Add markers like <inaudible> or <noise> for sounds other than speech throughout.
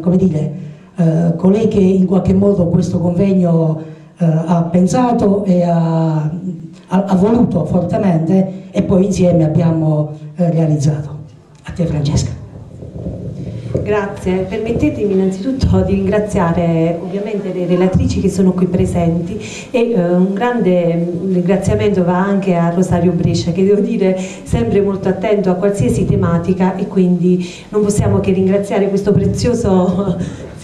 come dire, eh, colei che in qualche modo questo convegno eh, ha pensato e ha, ha, ha, voluto fortemente e poi insieme abbiamo eh, realizzato. A te Francesca. Grazie, permettetemi innanzitutto di ringraziare ovviamente le relatrici che sono qui presenti e eh, un grande ringraziamento va anche a Rosario Brescia che devo dire sempre molto attento a qualsiasi tematica e quindi non possiamo che ringraziare questo prezioso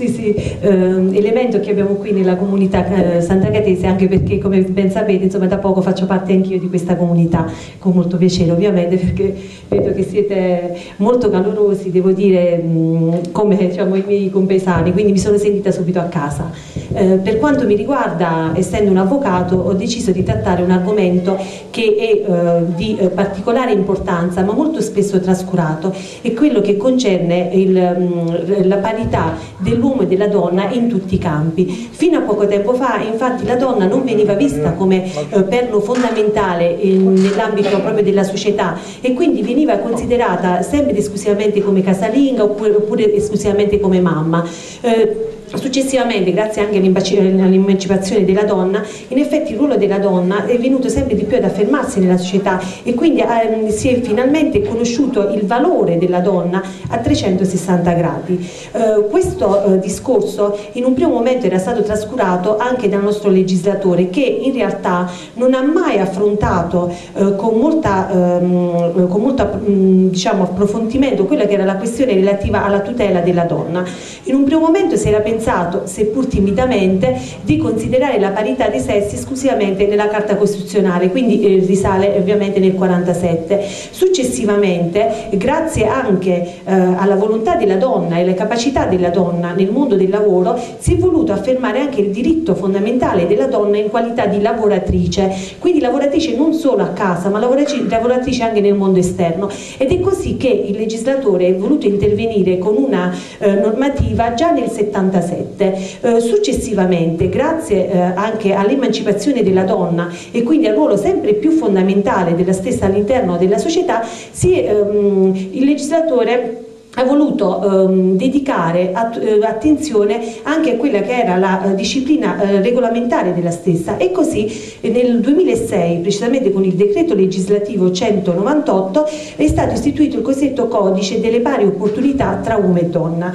sì, sì, elemento che abbiamo qui nella comunità eh, Santa Catese anche perché come ben sapete insomma, da poco faccio parte anch'io di questa comunità con molto piacere ovviamente perché vedo che siete molto calorosi devo dire mh, come diciamo, i miei compaesani quindi mi sono sentita subito a casa. Eh, per quanto mi riguarda essendo un avvocato ho deciso di trattare un argomento che è eh, di eh, particolare importanza ma molto spesso trascurato è quello che concerne il, mh, la parità dell'uomo dell'uomo della donna in tutti i campi. Fino a poco tempo fa infatti la donna non veniva vista come eh, perno fondamentale nell'ambito proprio della società e quindi veniva considerata sempre ed esclusivamente come casalinga oppure, oppure esclusivamente come mamma. Eh, Successivamente, grazie anche all'emancipazione della donna, in effetti il ruolo della donna è venuto sempre di più ad affermarsi nella società e quindi eh, si è finalmente conosciuto il valore della donna a 360 gradi. Eh, questo eh, discorso in un primo momento era stato trascurato anche dal nostro legislatore che in realtà non ha mai affrontato eh, con, molta, ehm, con molto diciamo, approfondimento quella che era la questione relativa alla tutela della donna. In un primo momento si era pensato pensato, seppur timidamente, di considerare la parità dei sessi esclusivamente nella Carta Costituzionale, quindi eh, risale eh, ovviamente nel 47. Successivamente, grazie anche eh, alla volontà della donna e alle capacità della donna nel mondo del lavoro, si è voluto affermare anche il diritto fondamentale della donna in qualità di lavoratrice, quindi lavoratrice non solo a casa, ma lavoratrice anche nel mondo esterno. Ed è così che il legislatore è voluto intervenire con una eh, normativa già nel 76 1947. successivamente, grazie anche all'emancipazione della donna e quindi al ruolo sempre più fondamentale della stessa all'interno della società, si, ehm, il legislatore ha voluto ehm, dedicare att attenzione anche a quella che era la uh, disciplina uh, regolamentare della stessa e così eh, nel 2006, precisamente con il decreto legislativo 198, è stato istituito il cosiddetto codice delle pari opportunità tra uomo e donna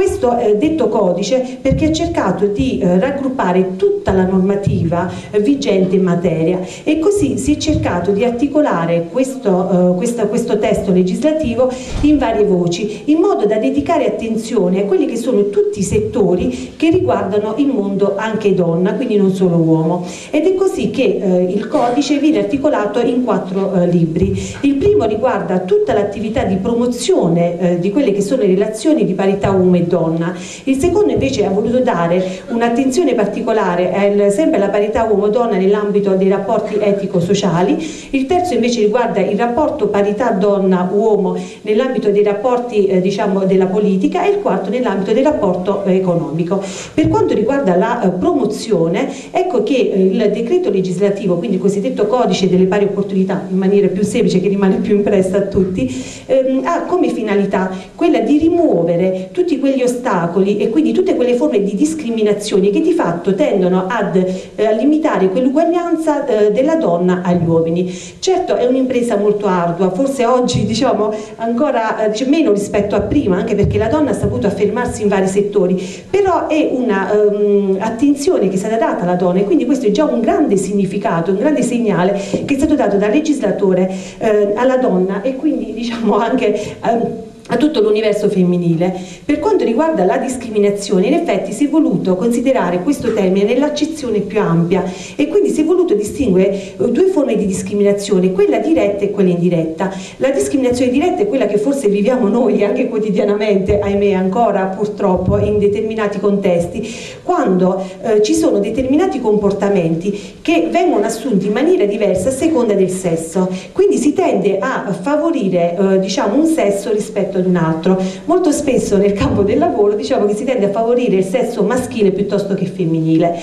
questo è detto codice perché ha cercato di eh, raggruppare tutta la normativa eh, vigente in materia e così si è cercato di articolare questo, questo, questo testo legislativo in varie voci in modo da dedicare attenzione a quelli che sono tutti i settori che riguardano il mondo anche donna, quindi non solo uomo. Ed è così che eh, il codice viene articolato in quattro eh, libri. Il primo riguarda tutta l'attività di promozione eh, di quelle che sono le relazioni di parità uomo e donna. Il secondo invece ha voluto dare un'attenzione particolare al, sempre alla parità uomo-donna nell'ambito dei rapporti etico-sociali. Il terzo invece riguarda il rapporto parità donna-uomo nell'ambito dei rapporti eh, diciamo, della politica e il quarto nell'ambito del rapporto eh, economico. Per quanto riguarda la eh, promozione, ecco che eh, il decreto legislativo, quindi il cosiddetto codice delle pari opportunità, in maniera più semplice che rimane più impressa a tutti, ehm, ha come finalità quella di rimuovere tutti quegli ostacoli e quindi tutte quelle forme di discriminazione che di fatto tendono ad, eh, a limitare quell'uguaglianza eh, della donna agli uomini. Certo è un'impresa molto ardua, forse oggi diciamo ancora eh, meno rispetto a prima, anche perché la donna ha saputo affermarsi in vari settori, però è un'attenzione um, che è stata data alla donna e quindi questo è già un grande significato, un grande segnale che è stato dato dal legislatore eh, alla donna e quindi diciamo anche... Um, a tutto l'universo femminile. Per quanto riguarda la discriminazione, in effetti si è voluto considerare questo termine nell'accezione più ampia e quindi si è voluto distinguere eh, due forme di discriminazione, quella diretta e quella indiretta. La discriminazione diretta è quella che forse viviamo noi anche quotidianamente, ahimè ancora purtroppo in determinati contesti, quando eh, ci sono determinati comportamenti che vengono assunti in maniera diversa a seconda del sesso. Quindi si tende a favorire eh, diciamo, un sesso rispetto ad un altro. Molto spesso nel campo del lavoro diciamo che si tende a favorire il sesso maschile piuttosto che femminile.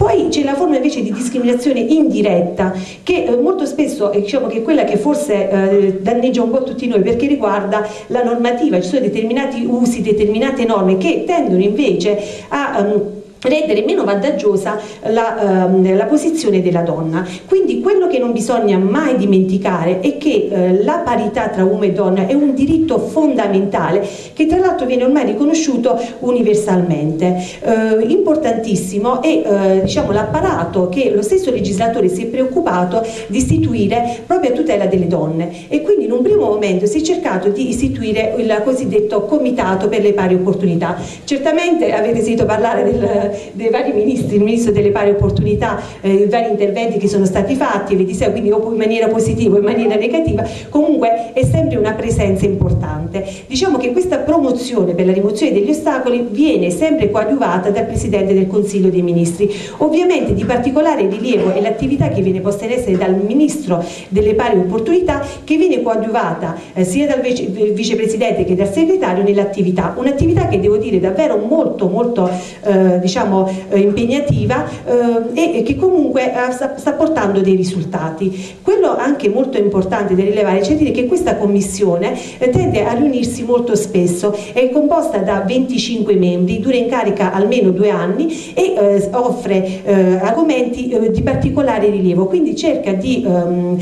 Poi c'è la forma invece di discriminazione indiretta, che eh, molto spesso eh, diciamo che è quella che forse eh, danneggia un po' tutti noi perché riguarda la normativa, ci sono determinati usi, determinate norme che tendono invece a um, rendere meno vantaggiosa la, ehm, la, posizione della donna. Quindi quello che non bisogna mai dimenticare è che eh, la parità tra uomo e donna è un diritto fondamentale che tra l'altro viene ormai riconosciuto universalmente. Eh, importantissimo è eh, diciamo, l'apparato che lo stesso legislatore si è preoccupato di istituire proprio a tutela delle donne e quindi in un primo momento si è cercato di istituire il cosiddetto comitato per le pari opportunità. Certamente avete sentito parlare del dei vari ministri, il ministro delle pari opportunità, eh, i vari interventi che sono stati fatti, quindi in maniera positiva o in maniera negativa, comunque è sempre una presenza importante. Diciamo che questa promozione per la rimozione degli ostacoli viene sempre coadiuvata dal Presidente del Consiglio dei Ministri. Ovviamente di particolare rilievo è l'attività che viene posta in essere dal Ministro delle pari opportunità che viene coadiuvata eh, sia dal vice, Vicepresidente che dal Segretario nell'attività, un'attività che devo dire davvero molto molto eh, diciamo, eh, impegnativa eh, e che comunque eh, sta, sta, portando dei risultati. Quello anche molto importante da rilevare, cioè dire che questa commissione tende a riunirsi molto spesso, è composta da 25 membri, dura in carica almeno due anni e eh, offre eh, argomenti di particolare rilievo, quindi cerca di ehm,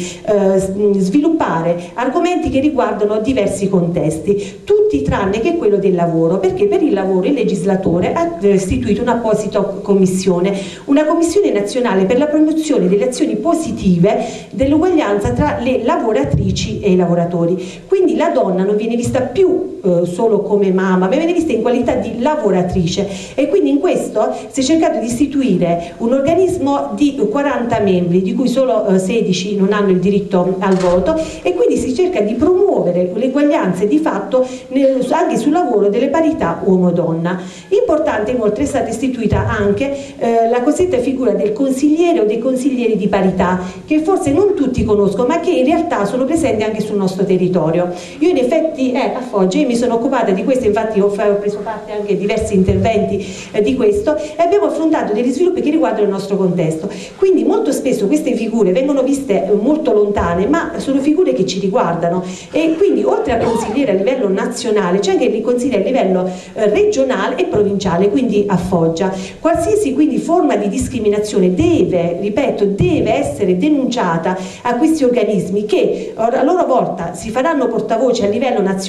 sviluppare argomenti che riguardano diversi contesti, tutti tranne che quello del lavoro, perché per il lavoro il legislatore ha istituito una apposita commissione, una commissione nazionale per la promozione delle azioni positive dell'uguaglianza tra le lavoratrici e i lavoratori. Quindi la donna non viene vista più eh, solo come mamma, ma viene vista in qualità di lavoratrice e quindi in questo si è cercato di istituire un organismo di 40 membri, di cui solo eh, 16 non hanno il diritto al voto e quindi si cerca di promuovere le uguaglianze di fatto nel, anche sul lavoro delle parità uomo-donna. Importante inoltre è stata istituita anche eh, la cosiddetta figura del consigliere o dei consiglieri di parità, che forse non tutti conoscono, ma che in realtà sono presenti anche sul nostro territorio. Io in effetti eh, a Foggia mi sono occupata di questo, infatti ho, preso parte anche a diversi interventi eh, di questo e abbiamo affrontato degli sviluppi che riguardano il nostro contesto. Quindi molto spesso queste figure vengono viste eh, molto lontane, ma sono figure che ci riguardano e quindi oltre a consigliere a livello nazionale c'è anche il consigliere a livello eh, regionale e provinciale, quindi a Foggia. Qualsiasi quindi forma di discriminazione deve, ripeto, deve essere denunciata a questi organismi che a loro volta si faranno portavoce a livello nazionale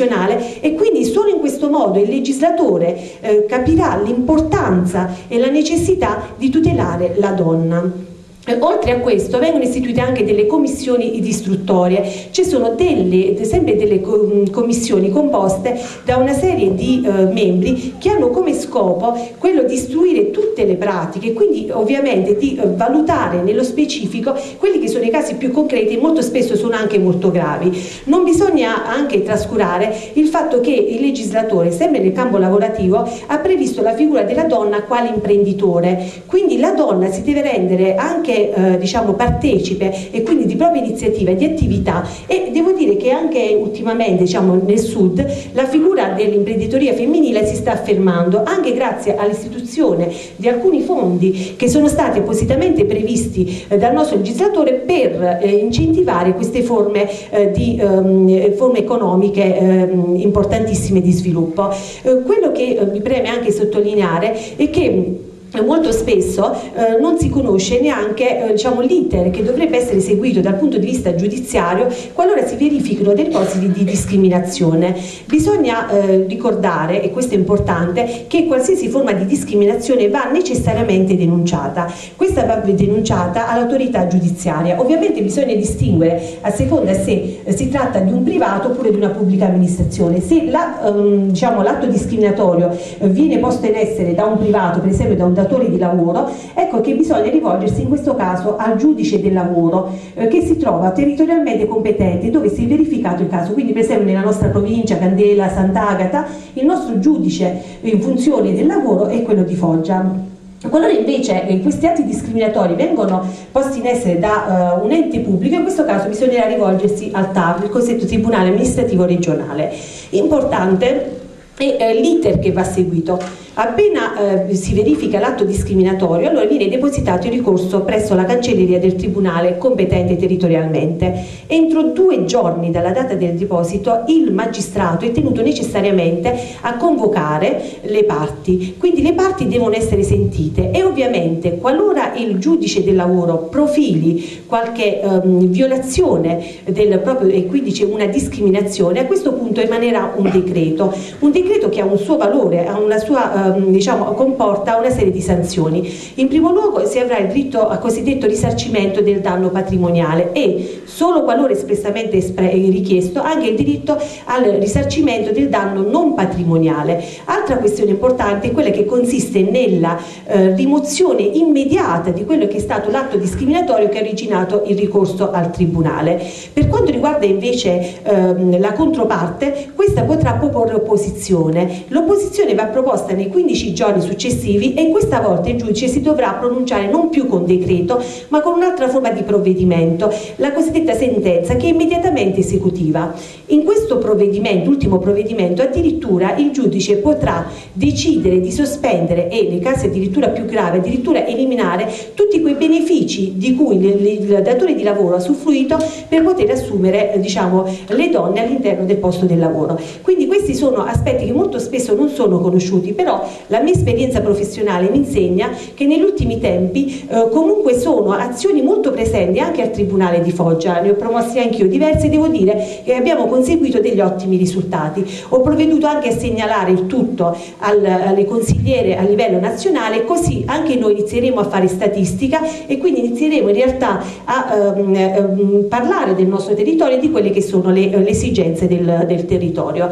e quindi solo in questo modo il legislatore eh, capirà l'importanza e la necessità di tutelare la donna. Eh, oltre a questo vengono istituite anche delle commissioni istruttorie, ci sono delle, sempre delle commissioni composte da una serie di eh, membri che hanno come scopo quello di istruire tutte le pratiche, quindi ovviamente di eh, valutare nello specifico quelli che sono i casi più concreti e molto spesso sono anche molto gravi. Non bisogna anche trascurare il fatto che il legislatore, sempre nel campo lavorativo, ha previsto la figura della donna quale imprenditore, quindi la donna si deve rendere anche eh, diciamo, partecipe e quindi di propria iniziativa, di attività e devo dire che anche ultimamente diciamo, nel sud la figura dell'imprenditoria femminile si sta affermando anche grazie all'istituzione di alcuni fondi che sono stati appositamente previsti eh, dal nostro legislatore per eh, incentivare queste forme, di, ehm, forme economiche ehm, importantissime di sviluppo. Quello che mi preme anche sottolineare è che molto spesso eh, non si conosce neanche eh, diciamo, l'iter che dovrebbe essere seguito dal punto di vista giudiziario qualora si verifichino dei casi di discriminazione. Bisogna eh, ricordare, e questo è importante, che qualsiasi forma di discriminazione va necessariamente denunciata. Questa va denunciata all'autorità giudiziaria. Ovviamente bisogna distinguere a seconda se eh, si tratta di un privato oppure di una pubblica amministrazione. Se ehm, diciamo, l'atto diciamo, discriminatorio eh, viene posto in essere da un privato, per esempio da un datore di lavoro, ecco che bisogna rivolgersi in questo caso al giudice del lavoro eh, che si trova territorialmente competente dove si è verificato il caso. Quindi per esempio nella nostra provincia, Candela, Sant'Agata, il nostro giudice in funzione del lavoro è quello di Foggia. Qualora invece eh, questi atti discriminatori vengono posti in essere da uh, un ente pubblico, in questo caso bisognerà rivolgersi al TAR, il cosiddetto Tribunale Amministrativo Regionale. Importante è eh, l'iter che va seguito. Appena eh, si verifica l'atto discriminatorio, allora viene depositato il ricorso presso la cancelleria del Tribunale competente territorialmente. Entro due giorni dalla data del deposito il magistrato è tenuto necessariamente a convocare le parti, quindi le parti devono essere sentite e ovviamente qualora il giudice del lavoro profili qualche ehm, violazione del proprio e quindi c'è una discriminazione, a questo punto emanerà un decreto, un decreto che ha un suo valore, ha una sua, ehm, diciamo, comporta una serie di sanzioni. In primo luogo si avrà il diritto al cosiddetto risarcimento del danno patrimoniale e solo qualora espressamente richiesto anche il diritto al risarcimento del danno non patrimoniale. Altra questione importante è quella che consiste nella eh, rimozione immediata di quello che è stato l'atto discriminatorio che ha originato il ricorso al Tribunale. Per quanto riguarda invece ehm, la controparte, questa potrà proporre opposizione. L'opposizione va proposta nei 15 giorni successivi e questa volta il giudice si dovrà pronunciare non più con decreto ma con un'altra forma di provvedimento, la cosiddetta sentenza che è immediatamente esecutiva. In questo provvedimento, ultimo provvedimento, addirittura il giudice potrà decidere di sospendere e, nei casi addirittura più gravi, addirittura eliminare tutti quei benefici di cui il datore di lavoro ha suffluito per poter assumere diciamo, le donne all'interno del posto del lavoro. Quindi questi sono aspetti che molto spesso non sono conosciuti, però la mia esperienza professionale mi insegna che negli ultimi tempi eh, comunque sono azioni molto presenti anche al Tribunale di Foggia, ne ho promossi anch'io diverse e devo dire che abbiamo conseguito degli ottimi risultati. Ho provveduto anche a segnalare il tutto al, alle consigliere a livello nazionale, così anche noi inizieremo a fare statistica e quindi inizieremo in realtà a ehm, ehm, parlare del nostro territorio e di quelle che sono le, le esigenze del, del territorio.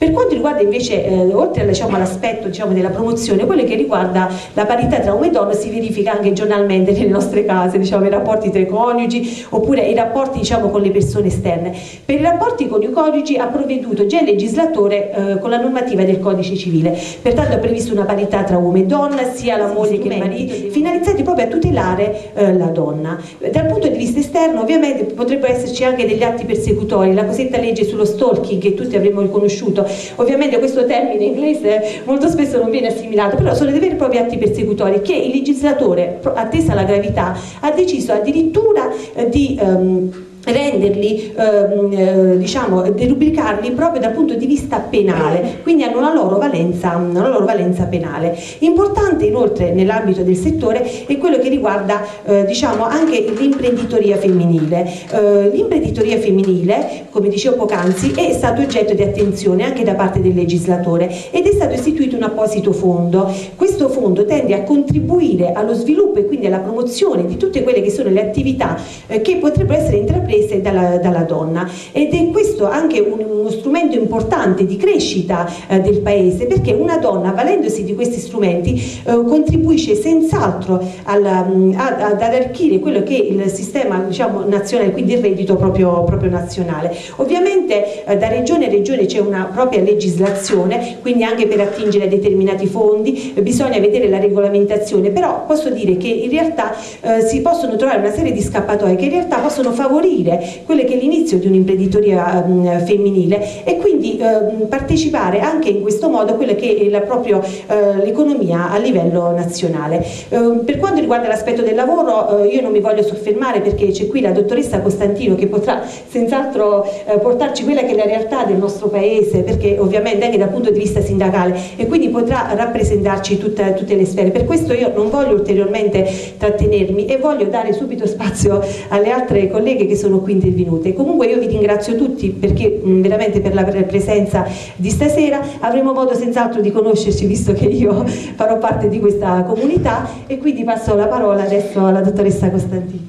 Per quanto riguarda invece, eh, oltre diciamo, all'aspetto diciamo, della promozione, quello che riguarda la parità tra uomo e donna si verifica anche giornalmente <laughs> nelle nostre case, diciamo, i rapporti tra i coniugi oppure i rapporti diciamo, con le persone esterne. Per i rapporti con i coniugi ha provveduto già il legislatore eh, con la normativa del codice civile, pertanto ha previsto una parità tra uomo e donna, sia la moglie che il marito, finalizzati proprio a tutelare eh, la donna. Dal punto di vista esterno ovviamente potrebbero esserci anche degli atti persecutori, la cosiddetta legge sullo stalking che tutti avremmo riconosciuto, Ovviamente questo termine inglese molto spesso non viene assimilato, però sono dei veri e propri atti persecutori che il legislatore, attesa la gravità, ha deciso addirittura eh, di... Um, renderli, ehm, eh, diciamo, derubricarli proprio dal punto di vista penale, quindi hanno una loro valenza, una loro valenza penale. Importante inoltre nell'ambito del settore è quello che riguarda eh, diciamo, anche l'imprenditoria femminile. Eh, l'imprenditoria femminile, come dicevo poc'anzi, è stato oggetto di attenzione anche da parte del legislatore ed è stato istituito un apposito fondo. Questo fondo tende a contribuire allo sviluppo e quindi alla promozione di tutte quelle che sono le attività eh, che potrebbero essere intraprese intraprese dalla, dalla donna ed è questo anche un, uno strumento importante di crescita eh, del paese perché una donna valendosi di questi strumenti eh, contribuisce senz'altro ad arricchire quello che è il sistema diciamo, nazionale, quindi il reddito proprio, proprio nazionale. Ovviamente eh, da regione a regione c'è una propria legislazione, quindi anche per attingere a determinati fondi eh, bisogna vedere la regolamentazione, però posso dire che in realtà eh, si possono trovare una serie di scappatoie che in realtà possono favorire favorire quello che è l'inizio di un'imprenditoria um, femminile e quindi um, partecipare anche in questo modo a quella che è proprio uh, l'economia a livello nazionale. Uh, per quanto riguarda l'aspetto del lavoro uh, io non mi voglio soffermare perché c'è qui la dottoressa Costantino che potrà senz'altro portarci quella che è la realtà del nostro paese perché ovviamente anche dal punto di vista sindacale e quindi potrà rappresentarci tutta, tutte le sfere. Per questo io non voglio ulteriormente trattenermi e voglio dare subito spazio alle altre colleghe che sono sono qui intervenute. Comunque io vi ringrazio tutti perché mh, veramente per la presenza di stasera, avremo modo senz'altro di conoscerci visto che io <laughs> farò parte di questa comunità e quindi passo la parola adesso alla dottoressa Costantini.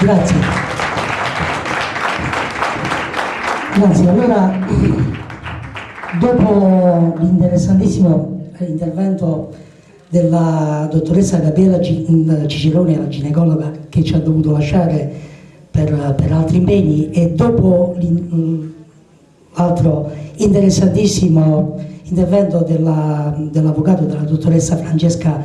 Grazie. Grazie, allora <clears throat> dopo l'interessantissimo intervento della dottoressa Gabriela Cicilone, la ginecologa che ci ha dovuto lasciare per, per altri impegni e dopo l'altro interessantissimo intervento dell'avvocato della, dell dottoressa Francesca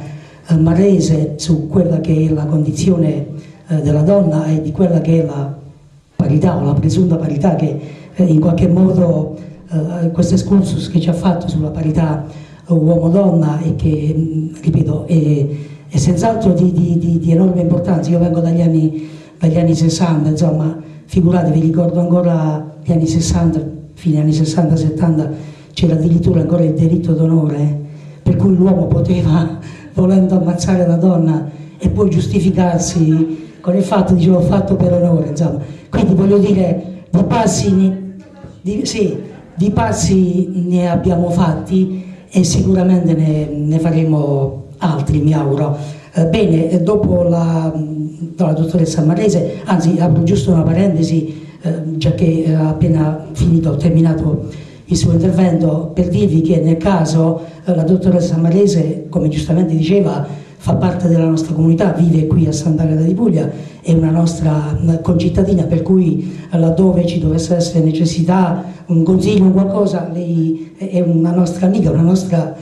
eh, Marrese su quella che è la condizione eh, della donna e di quella che è la parità o la presunta parità che eh, in qualche modo questo excursus che ci ha fatto sulla parità uomo-donna e che, ripeto, è, è senz'altro di, di, di, di, enorme importanza. Io vengo dagli anni, dagli anni 60, insomma, figuratevi, ricordo ancora gli anni 60, fine anni 60-70, c'era addirittura ancora il diritto d'onore, per cui l'uomo poteva, <laughs> volendo ammazzare la donna e poi giustificarsi con il fatto di l'ho fatto per onore, insomma. Quindi voglio dire, di passi, di, sì, di passi ne abbiamo fatti e sicuramente ne, ne faremo altri, mi auguro. Eh, bene, dopo la, la dottoressa Marrese, anzi apro giusto una parentesi, eh, già che ha appena finito, terminato il suo intervento, per dirvi che nel caso eh, la dottoressa Marrese, come giustamente diceva, fa parte della nostra comunità, vive qui a Sant'Agata di Puglia, è una nostra concittadina, per cui laddove ci dovesse essere necessità, un consiglio, qualcosa, lei è una nostra amica, una, nostra,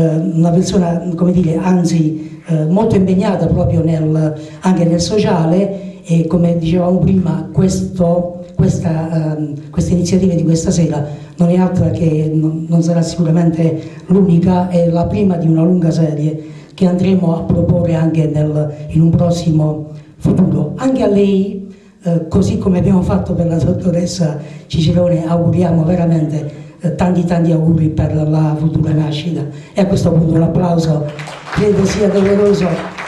una persona, come dire, anzi eh, molto impegnata proprio nel, anche nel sociale e come dicevamo prima, questo, questa, eh, questa, iniziativa di questa sera non è altra che, non, non sarà sicuramente l'unica, è la prima di una lunga serie che andremo a proporre anche nel, in un prossimo futuro. Anche a lei, eh, così come abbiamo fatto per la dottoressa Cicerone, auguriamo veramente eh, tanti tanti auguri per la futura nascita e a questo punto un applauso credo sia doveroso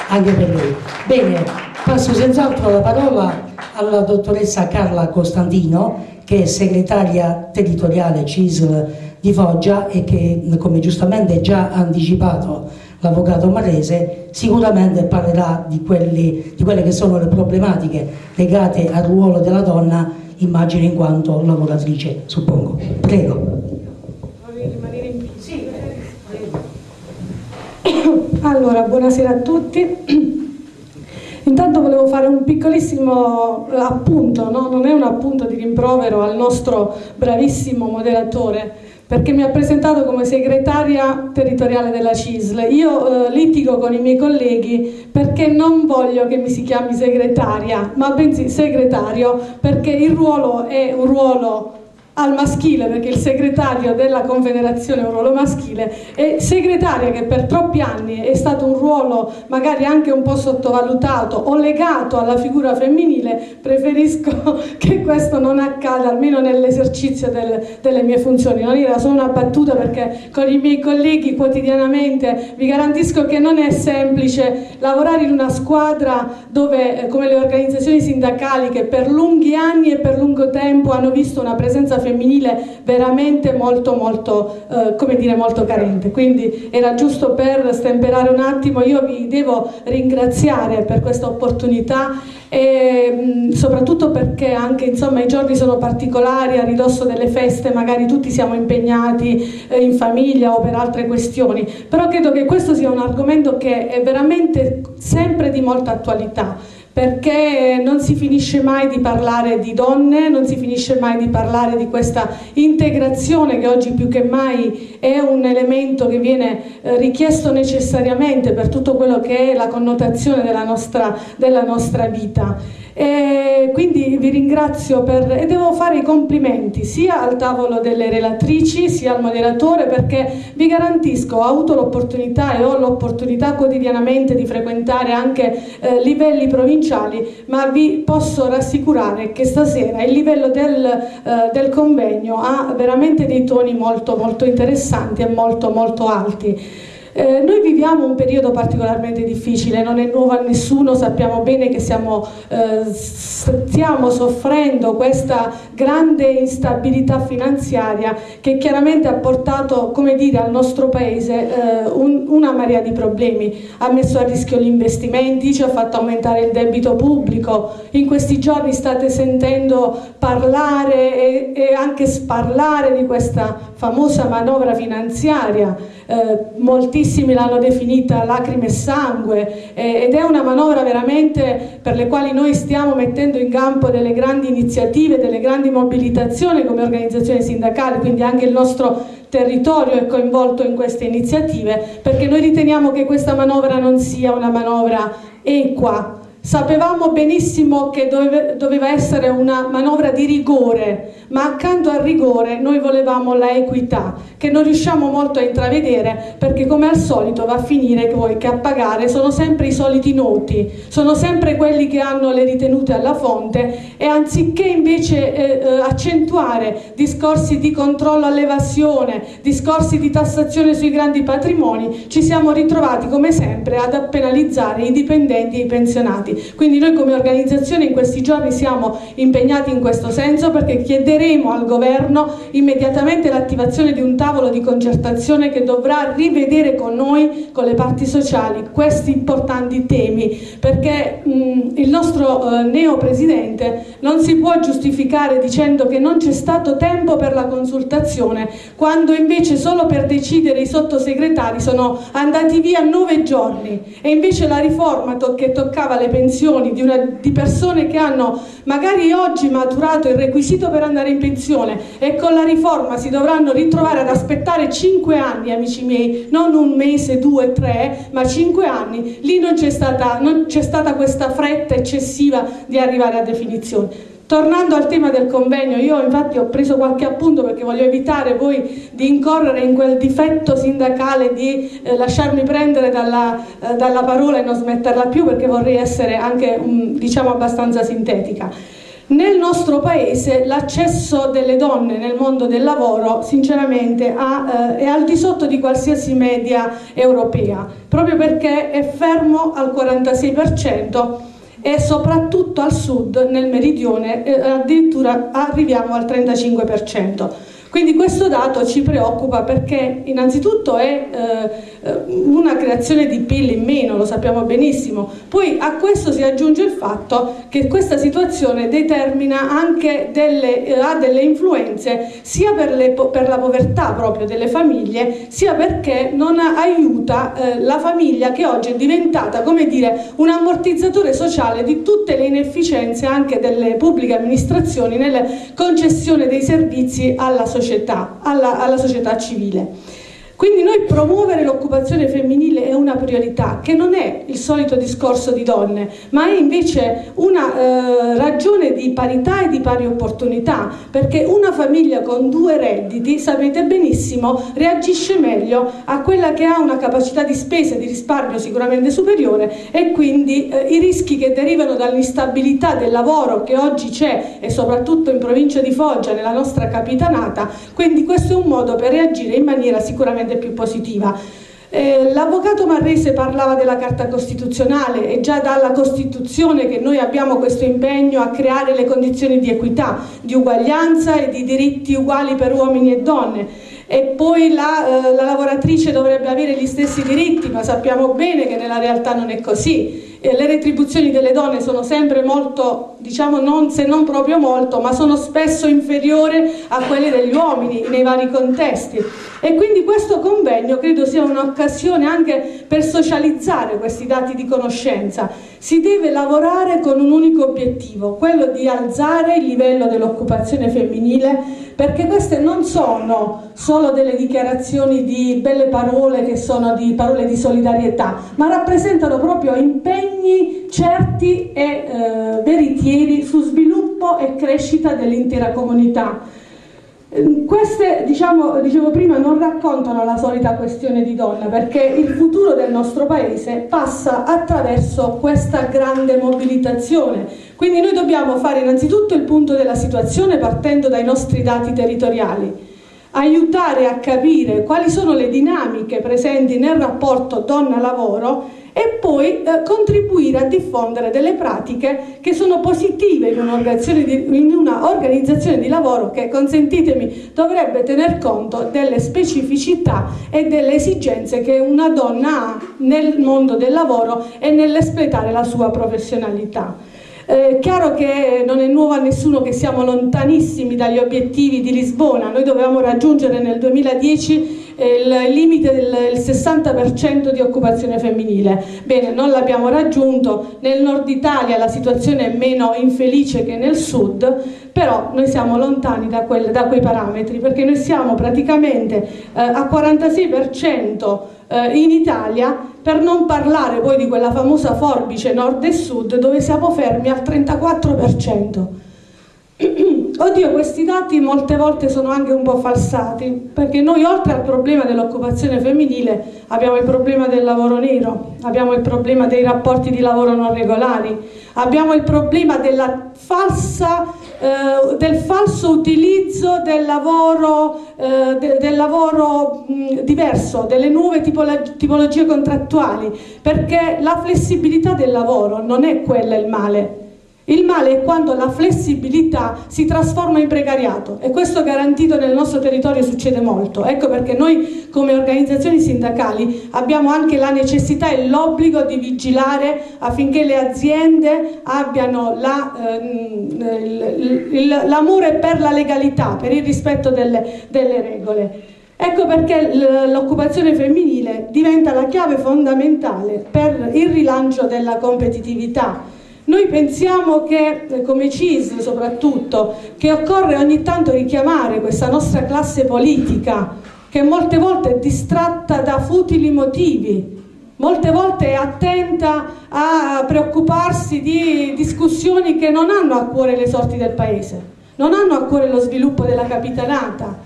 anche per lei. Bene, passo senz'altro la parola alla dottoressa Carla Costantino che è segretaria territoriale CISL di Foggia e che come giustamente già anticipato l'avvocato Marese, sicuramente parlerà di, quelli, di, quelle che sono le problematiche legate al ruolo della donna, immagino in quanto lavoratrice, suppongo. Prego. Allora, buonasera a tutti. Intanto volevo fare un piccolissimo appunto, no? non è un appunto di rimprovero al nostro bravissimo moderatore, perché mi ha presentato come segretaria territoriale della CISL. Io eh, litigo con i miei colleghi perché non voglio che mi si chiami segretaria, ma bensì segretario, perché il ruolo è un ruolo al maschile, perché il segretario della Confederazione è un ruolo maschile, e segretaria che per troppi anni è stato un ruolo magari anche un po' sottovalutato o legato alla figura femminile, preferisco <laughs> che questo non accada almeno nell'esercizio del, delle mie funzioni. Non era solo una battuta perché con i miei colleghi quotidianamente vi garantisco che non è semplice lavorare in una squadra dove, eh, come le organizzazioni sindacali che per lunghi anni e per lungo tempo hanno visto una presenza femminile femminile veramente molto molto eh, come dire molto carente. Quindi era giusto per stemperare un attimo. Io vi devo ringraziare per questa opportunità e mh, soprattutto perché anche insomma i giorni sono particolari a ridosso delle feste magari tutti siamo impegnati eh, in famiglia o per altre questioni. Però credo che questo sia un argomento che è veramente sempre di molta attualità perché non si finisce mai di parlare di donne, non si finisce mai di parlare di questa integrazione che oggi più che mai è un elemento che viene eh, richiesto necessariamente per tutto quello che è la connotazione della nostra, della nostra vita. E quindi vi ringrazio per, e devo fare i complimenti sia al tavolo delle relatrici sia al moderatore perché vi garantisco ho avuto l'opportunità e ho l'opportunità quotidianamente di frequentare anche eh, livelli provinciali ma vi posso rassicurare che stasera il livello del, eh, del convegno ha veramente dei toni molto molto interessanti e molto molto alti. Eh, noi viviamo un periodo particolarmente difficile, non è nuovo a nessuno, sappiamo bene che siamo, eh, stiamo soffrendo questa grande instabilità finanziaria che chiaramente ha portato come dire, al nostro paese eh, un, una marea di problemi, ha messo a rischio gli investimenti, ci ha fatto aumentare il debito pubblico, in questi giorni state sentendo parlare e, e anche sparlare di questa famosa manovra finanziaria, eh, moltissimi moltissimi l'hanno definita lacrime e sangue ed è una manovra veramente per le quali noi stiamo mettendo in campo delle grandi iniziative, delle grandi mobilitazioni come organizzazione sindacale, quindi anche il nostro territorio è coinvolto in queste iniziative perché noi riteniamo che questa manovra non sia una manovra equa, Sapevamo benissimo che doveva essere una manovra di rigore, ma accanto al rigore noi volevamo la equità, che non riusciamo molto a intravedere perché come al solito va a finire poi che a pagare sono sempre i soliti noti, sono sempre quelli che hanno le ritenute alla fonte e anziché invece eh, eh accentuare discorsi di controllo all'evasione, discorsi di tassazione sui grandi patrimoni, ci siamo ritrovati come sempre ad penalizzare i dipendenti e i pensionati. Quindi noi come organizzazione in questi giorni siamo impegnati in questo senso perché chiederemo al governo immediatamente l'attivazione di un tavolo di concertazione che dovrà rivedere con noi, con le parti sociali, questi importanti temi. Perché mh, il nostro eh, neo presidente non si può giustificare dicendo che non c'è stato tempo per la consultazione quando invece solo per decidere i sottosegretari sono andati via nove giorni. E invece la riforma to che toccava le pensioni di, una, di persone che hanno magari oggi maturato il requisito per andare in pensione e con la riforma si dovranno ritrovare ad aspettare cinque anni, amici miei, non un mese, due, tre, ma cinque anni, lì non c'è stata, stata questa fretta eccessiva di arrivare a definizione. Tornando al tema del convegno, io infatti ho preso qualche appunto perché voglio evitare poi di incorrere in quel difetto sindacale di eh, lasciarmi prendere dalla, eh, dalla, parola e non smetterla più perché vorrei essere anche um, diciamo abbastanza sintetica. Nel nostro paese l'accesso delle donne nel mondo del lavoro sinceramente ha, eh, è al di sotto di qualsiasi media europea, proprio perché è fermo al 46% e soprattutto al sud, nel meridione, eh, addirittura arriviamo al 35%. Quindi questo dato ci preoccupa perché innanzitutto è eh, una creazione di PIL in meno, lo sappiamo benissimo, poi a questo si aggiunge il fatto che questa situazione determina anche delle, eh, ha delle influenze sia per, le, per, la povertà proprio delle famiglie, sia perché non aiuta eh, la famiglia che oggi è diventata come dire un ammortizzatore sociale di tutte le inefficienze anche delle pubbliche amministrazioni nella concessione dei servizi alla società, alla, alla società civile. Quindi noi promuovere l'occupazione femminile è una priorità, che non è il solito discorso di donne, ma è invece una eh, ragione di parità e di pari opportunità, perché una famiglia con due redditi, sapete benissimo, reagisce meglio a quella che ha una capacità di spesa e di risparmio sicuramente superiore e quindi eh, i rischi che derivano dall'instabilità del lavoro che oggi c'è e soprattutto in provincia di Foggia, nella nostra capitanata, quindi questo è un modo per reagire in maniera sicuramente rende più positiva. Eh, L'avvocato Marrese parlava della Carta Costituzionale e già dalla Costituzione che noi abbiamo questo impegno a creare le condizioni di equità, di uguaglianza e di diritti uguali per uomini e donne e poi la, eh, la lavoratrice dovrebbe avere gli stessi diritti, ma sappiamo bene che nella realtà non è così le retribuzioni delle donne sono sempre molto, diciamo non, se non proprio molto, ma sono spesso inferiori a quelle degli uomini nei vari contesti. E quindi questo convegno credo sia un'occasione anche per socializzare questi dati di conoscenza. Si deve lavorare con un unico obiettivo, quello di alzare il livello dell'occupazione femminile, perché queste non sono solo delle dichiarazioni di belle parole che sono di parole di solidarietà, ma rappresentano proprio impegni impegni certi e eh, veritieri su sviluppo e crescita dell'intera comunità. Ehm, queste, diciamo, dicevo prima, non raccontano la solita questione di donna perché il futuro del nostro paese passa attraverso questa grande mobilitazione. Quindi noi dobbiamo fare innanzitutto il punto della situazione partendo dai nostri dati territoriali, aiutare a capire quali sono le dinamiche presenti nel rapporto donna-lavoro e poi eh, contribuire a diffondere delle pratiche che sono positive in un'organizzazione di, in di lavoro che, consentitemi, dovrebbe tener conto delle specificità e delle esigenze che una donna ha nel mondo del lavoro e nell'espletare la sua professionalità. È eh, chiaro che non è nuovo a nessuno che siamo lontanissimi dagli obiettivi di Lisbona, noi dovevamo raggiungere nel 2010 il limite del 60% di occupazione femminile. Bene, non l'abbiamo raggiunto, nel nord Italia la situazione è meno infelice che nel sud, però noi siamo lontani da, quel, da quei parametri perché noi siamo praticamente eh, a 46% eh, in Italia, per non parlare poi di quella famosa forbice nord e sud dove siamo fermi al 34%. <clears throat> oddio, questi dati molte volte sono anche un po' falsati, perché noi oltre al problema dell'occupazione femminile abbiamo il problema del lavoro nero, abbiamo il problema dei rapporti di lavoro non regolari, abbiamo il problema falsa, eh, del falso utilizzo del lavoro, eh, de, del lavoro mh, diverso, delle nuove tipologie, tipologie contrattuali, perché la flessibilità del lavoro non è quella il male, il male è quando la flessibilità si trasforma in precariato e questo garantito nel nostro territorio succede molto. Ecco perché noi come organizzazioni sindacali abbiamo anche la necessità e l'obbligo di vigilare affinché le aziende abbiano l'amore la, eh, per la legalità, per il rispetto delle, delle regole. Ecco perché l'occupazione femminile diventa la chiave fondamentale per il rilancio della competitività noi pensiamo che, eh, come CIS soprattutto, che occorre ogni tanto richiamare questa nostra classe politica che molte volte è distratta da futili motivi, molte volte è attenta a preoccuparsi di discussioni che non hanno a cuore le sorti del Paese, non hanno a cuore lo sviluppo della capitanata.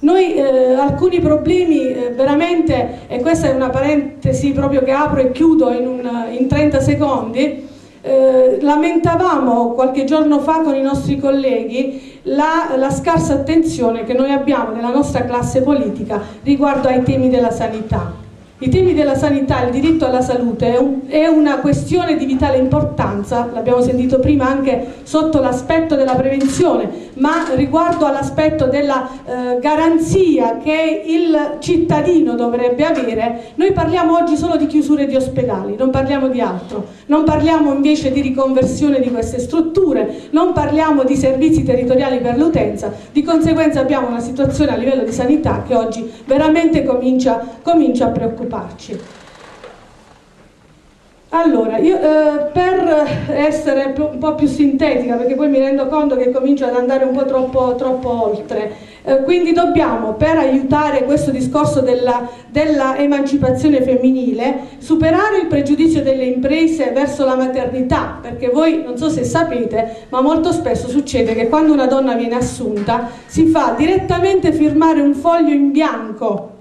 Noi eh, alcuni problemi eh, veramente, e questa è una parentesi proprio che apro e chiudo in, un, in 30 secondi, eh, lamentavamo qualche giorno fa con i nostri colleghi la, la, scarsa attenzione che noi abbiamo nella nostra classe politica riguardo ai temi della sanità. I temi della sanità, il diritto alla salute è, un, è una questione di vitale importanza, l'abbiamo sentito prima anche sotto l'aspetto della prevenzione, ma riguardo all'aspetto della eh, garanzia che il cittadino dovrebbe avere, noi parliamo oggi solo di chiusure di ospedali, non parliamo di altro, non parliamo invece di riconversione di queste strutture, non parliamo di servizi territoriali per l'utenza, di conseguenza abbiamo una situazione a livello di sanità che oggi veramente comincia, comincia a preoccuparci. Allora, io, eh, per essere un po' più sintetica, perché poi mi rendo conto che comincio ad andare un po' troppo, troppo oltre, eh, quindi dobbiamo, per aiutare questo discorso della, della, emancipazione femminile, superare il pregiudizio delle imprese verso la maternità, perché voi non so se sapete, ma molto spesso succede che quando una donna viene assunta si fa direttamente firmare un foglio in bianco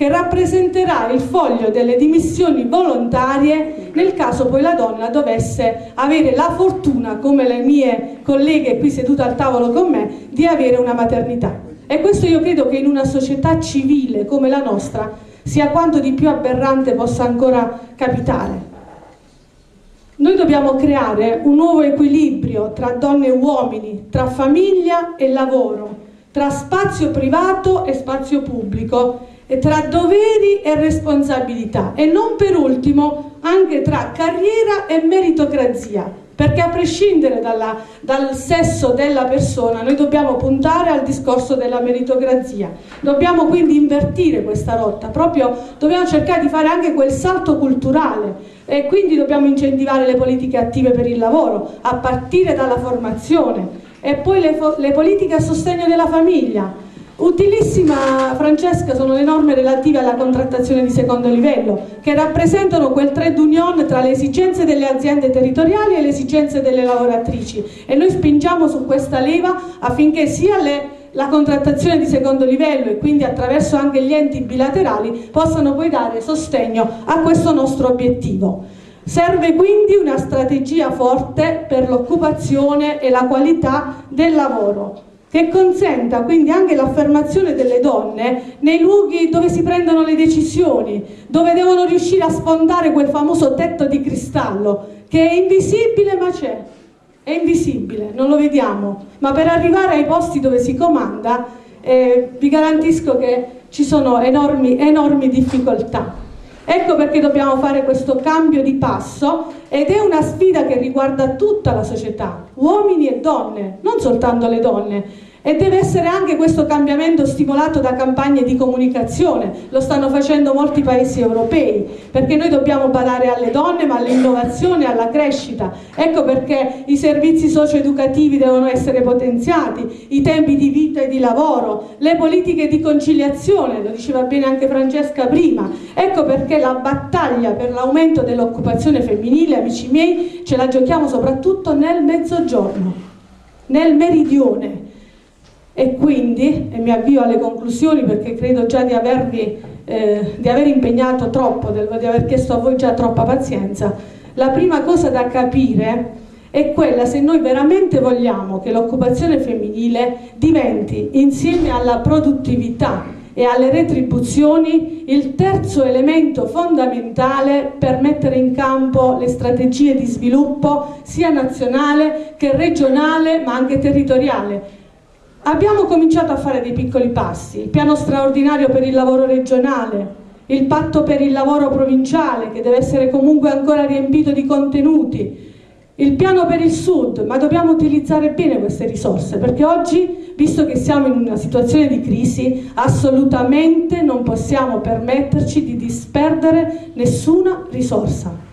che rappresenterà il foglio delle dimissioni volontarie nel caso poi la donna dovesse avere la fortuna, come le mie colleghe qui sedute al tavolo con me, di avere una maternità. E questo io credo che in una società civile come la nostra sia quanto di più aberrante possa ancora capitare. Noi dobbiamo creare un nuovo equilibrio tra donne e uomini, tra famiglia e lavoro, tra spazio privato e spazio pubblico tra doveri e responsabilità e non per ultimo anche tra carriera e meritocrazia perché a prescindere dalla, dal sesso della persona noi dobbiamo puntare al discorso della meritocrazia. Dobbiamo quindi invertire questa rotta proprio dobbiamo cercare di fare anche quel salto culturale e quindi dobbiamo incentivare le politiche attive per il lavoro a partire dalla formazione. E poi le, le politiche a sostegno della famiglia Utilissima, Francesca, sono le norme relative alla contrattazione di secondo livello, che rappresentano quel trade union tra le esigenze delle aziende territoriali e le esigenze delle lavoratrici e noi spingiamo su questa leva affinché sia le, la contrattazione di secondo livello e quindi attraverso anche gli enti bilaterali possano poi dare sostegno a questo nostro obiettivo. Serve quindi una strategia forte per l'occupazione e la qualità del lavoro che consenta quindi anche l'affermazione delle donne nei luoghi dove si prendono le decisioni, dove devono riuscire a sfondare quel famoso tetto di cristallo che è invisibile ma c'è, è invisibile, non lo vediamo, ma per arrivare ai posti dove si comanda eh, vi garantisco che ci sono enormi, enormi difficoltà. Ecco perché dobbiamo fare questo cambio di passo ed è una sfida che riguarda tutta la società, uomini e donne, non soltanto le donne, e deve essere anche questo cambiamento stimolato da campagne di comunicazione, lo stanno facendo molti paesi europei, perché noi dobbiamo badare alle donne ma all'innovazione, alla crescita. Ecco perché i servizi socio-educativi devono essere potenziati, i tempi di vita e di lavoro, le politiche di conciliazione, lo diceva bene anche Francesca prima. Ecco perché la battaglia per l'aumento dell'occupazione femminile, amici miei, ce la giochiamo soprattutto nel mezzogiorno, nel meridione E quindi, e mi avvio alle conclusioni perché credo già di, avervi, eh, di aver impegnato troppo, di aver chiesto a voi già troppa pazienza, la prima cosa da capire è quella se noi veramente vogliamo che l'occupazione femminile diventi insieme alla produttività e alle retribuzioni il terzo elemento fondamentale per mettere in campo le strategie di sviluppo sia nazionale che regionale ma anche territoriale. Abbiamo cominciato a fare dei piccoli passi, il piano straordinario per il lavoro regionale, il patto per il lavoro provinciale che deve essere comunque ancora riempito di contenuti, il piano per il sud, ma dobbiamo utilizzare bene queste risorse perché oggi, visto che siamo in una situazione di crisi, assolutamente non possiamo permetterci di disperdere nessuna risorsa.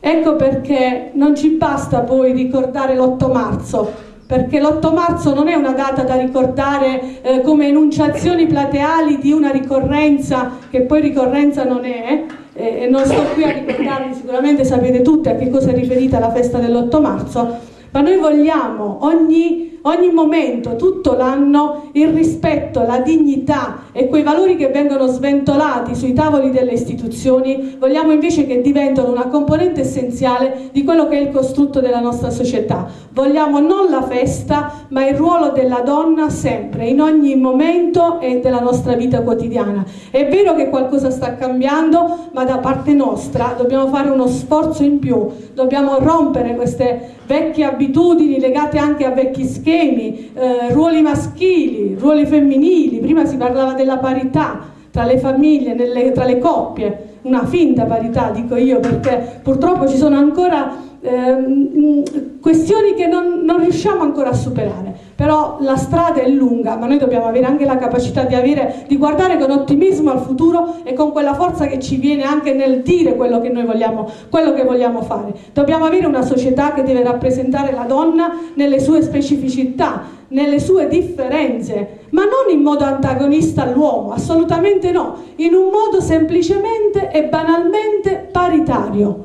Ecco perché non ci basta poi ricordare l'8 marzo, perché l'8 marzo non è una data da ricordare eh, come enunciazioni plateali di una ricorrenza, che poi ricorrenza non è, eh, e non sto qui a ricordarvi, sicuramente sapete tutti a che cosa è riferita la festa dell'8 marzo, ma noi vogliamo ogni ogni momento, tutto l'anno, il rispetto, la dignità e quei valori che vengono sventolati sui tavoli delle istituzioni, vogliamo invece che diventano una componente essenziale di quello che è il costrutto della nostra società. Vogliamo non la festa, ma il ruolo della donna sempre, in ogni momento e della nostra vita quotidiana. È vero che qualcosa sta cambiando, ma da parte nostra dobbiamo fare uno sforzo in più, dobbiamo rompere queste vecchie abitudini legate anche a vecchi schemi, eh, ruoli maschili, ruoli femminili, prima si parlava della parità tra le famiglie, nelle, tra le coppie, una finta parità dico io perché purtroppo ci sono ancora eh, questioni che non, non, riusciamo ancora a superare, però la strada è lunga, ma noi dobbiamo avere anche la capacità di, avere, di guardare con ottimismo al futuro e con quella forza che ci viene anche nel dire quello che noi vogliamo, quello che vogliamo fare. Dobbiamo avere una società che deve rappresentare la donna nelle sue specificità, nelle sue differenze, ma non in modo antagonista all'uomo, assolutamente no, in un modo semplicemente e banalmente paritario.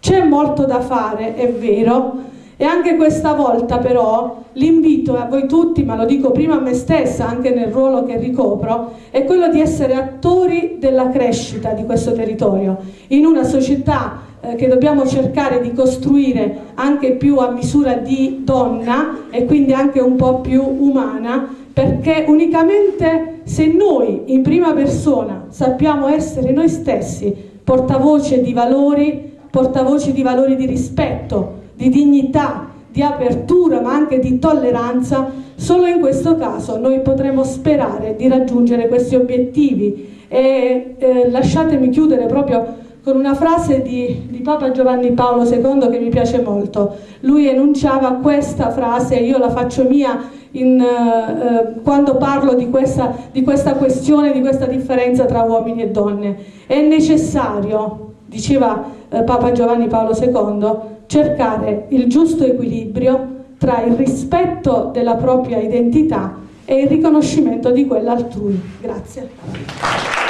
C'è molto da fare, è vero, e anche questa volta però l'invito a voi tutti, ma lo dico prima a me stessa, anche nel ruolo che ricopro, è quello di essere attori della crescita di questo territorio, in una società eh, che dobbiamo cercare di costruire anche più a misura di donna e quindi anche un po' più umana, perché unicamente se noi in prima persona sappiamo essere noi stessi portavoce di valori, portavoci di valori di rispetto, di dignità, di apertura ma anche di tolleranza, solo in questo caso noi potremo sperare di raggiungere questi obiettivi. E eh, lasciatemi chiudere proprio con una frase di, di, Papa Giovanni Paolo II che mi piace molto. Lui enunciava questa frase, io la faccio mia in, eh, quando parlo di questa, di questa questione, di questa differenza tra uomini e donne. È necessario, diceva eh, Papa Giovanni Paolo II, cercare il giusto equilibrio tra il rispetto della propria identità e il riconoscimento di quella altrui. Grazie.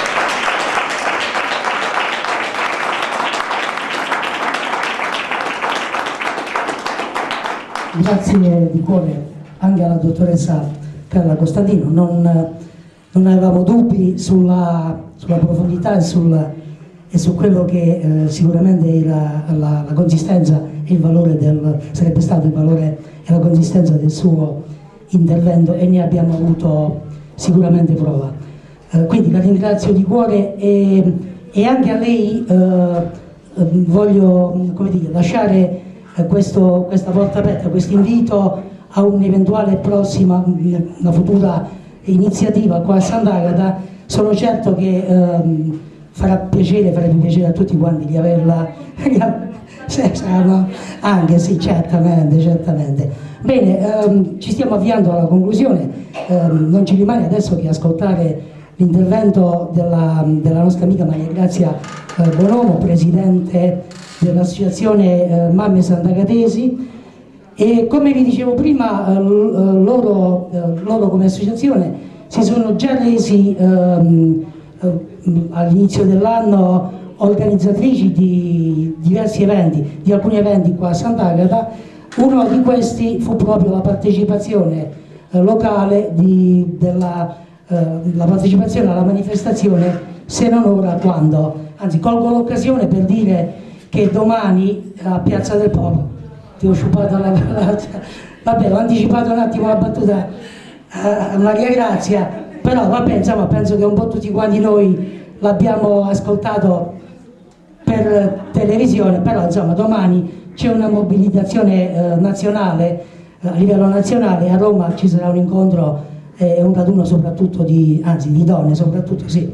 Grazie di cuore anche alla dottoressa Carla Costantino. Non, non avevamo dubbi sulla, sulla profondità e sul e su quello che eh, sicuramente la, la, la, consistenza e il valore del, sarebbe stato il valore e la consistenza del suo intervento e ne abbiamo avuto sicuramente prova. Eh, quindi la ringrazio di cuore e, e anche a lei eh, eh voglio dire, lasciare questo, questa porta aperta, questo invito a un'eventuale prossima, una futura iniziativa qua a Sant'Agata. Sono certo che ehm, farà piacere, farebbe piacere a tutti quanti di averla <laughs> anche sì, certamente, certamente. Bene, ehm, ci stiamo avviando alla conclusione, ehm, non ci rimane adesso che ascoltare l'intervento della, della, nostra amica Maria Grazia eh, Bonomo, presidente dell'associazione eh, Mamme Sant'Agatesi e come vi dicevo prima eh, loro, eh, loro, come associazione si sono già resi ehm, eh, all'inizio dell'anno organizzatrici di diversi eventi, di alcuni eventi qua a Sant'Agata, uno di questi fu proprio la partecipazione eh, locale di, della eh, partecipazione alla manifestazione se non ora quando. Anzi, colgo l'occasione per dire che domani a Piazza del Popolo, ti ho sciupato la <laughs> parola, vabbè ho anticipato un attimo la battuta. A Maria Grazia, però vabbè insomma penso che un po' tutti quanti noi l'abbiamo ascoltato per televisione, però insomma domani c'è una mobilitazione eh, nazionale, eh, a livello nazionale, a Roma ci sarà un incontro e eh, un raduno soprattutto di, anzi di donne soprattutto, sì,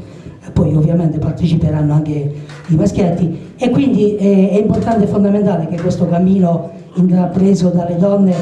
poi ovviamente parteciperanno anche i maschietti e quindi è, è importante e fondamentale che questo cammino intrapreso dalle donne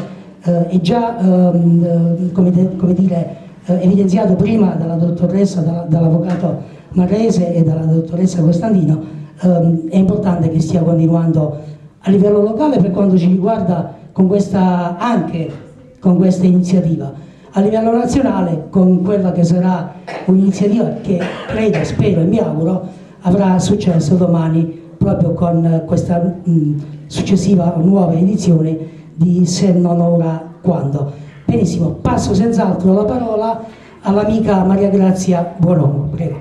eh, è già ehm, come, de, come dire, eh, evidenziato prima dalla dottoressa, da, dall'avvocato Marrese e dalla dottoressa Costantino, ehm, è importante che stia continuando a livello locale per quanto ci riguarda con questa, anche con questa iniziativa. A livello nazionale con quella che sarà un'iniziativa che credo, spero e mi auguro avrà successo domani proprio con questa mh, successiva nuova edizione di Se non ora quando. Benissimo, passo senz'altro la parola all'amica Maria Grazia Buonomo, prego.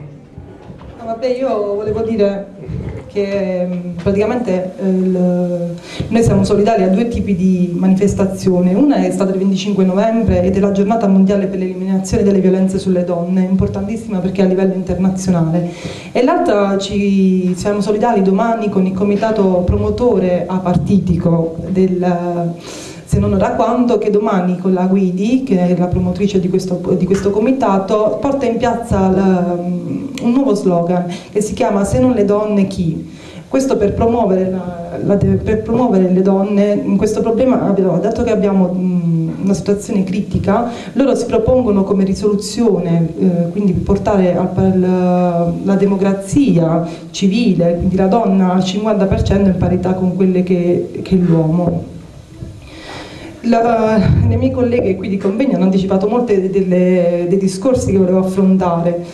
Vabbè, io volevo dire che mm, praticamente eh, noi siamo solidali a due tipi di manifestazione. Una è stata il 25 novembre ed è la giornata mondiale per l'eliminazione delle violenze sulle donne, importantissima perché è a livello internazionale. E l'altra ci siamo solidali domani con il comitato promotore apartitico del se non da quando che domani con la Guidi, che è la promotrice di questo, di questo comitato, porta in piazza la, un nuovo slogan che si chiama Se non le donne chi? Questo per promuovere, la, la, per promuovere, le donne in questo problema, dato che abbiamo una situazione critica, loro si propongono come risoluzione, eh, quindi portare al, la, la, democrazia civile, quindi la donna al 50% in parità con quelle che, che l'uomo. La, le mie colleghe qui di convegno hanno anticipato molti dei discorsi che volevo affrontare.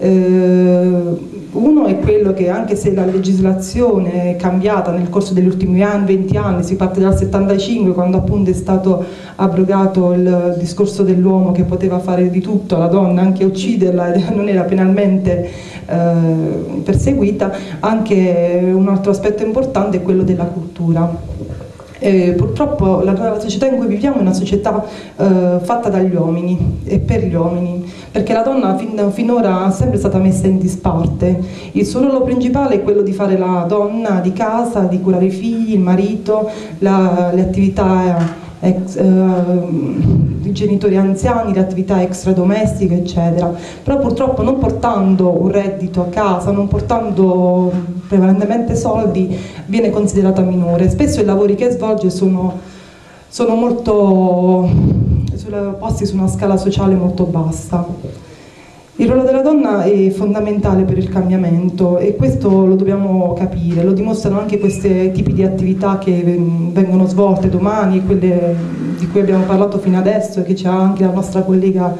Eh, uno è quello che anche se la legislazione è cambiata nel corso degli ultimi anni, 20 anni, si parte dal 75 quando appunto è stato abrogato il discorso dell'uomo che poteva fare di tutto alla donna, anche ucciderla <laughs> non era penalmente eh, perseguita, anche un altro aspetto importante è quello della cultura. Eh, purtroppo la, la, società in cui viviamo è una società eh, fatta dagli uomini e per gli uomini, perché la donna fin, finora è sempre stata messa in disparte. Il suo ruolo principale è quello di fare la donna di casa, di curare i figli, il marito, la, le attività ex, eh, genitori anziani, le attività extradomestiche, eccetera. Però purtroppo non portando un reddito a casa, non portando prevalentemente soldi, viene considerata minore. Spesso i lavori che svolge sono, sono molto posti su una scala sociale molto bassa. Il ruolo della donna è fondamentale per il cambiamento e questo lo dobbiamo capire, lo dimostrano anche questi tipi di attività che vengono svolte domani, quelle di cui abbiamo parlato fino adesso e che anche la nostra collega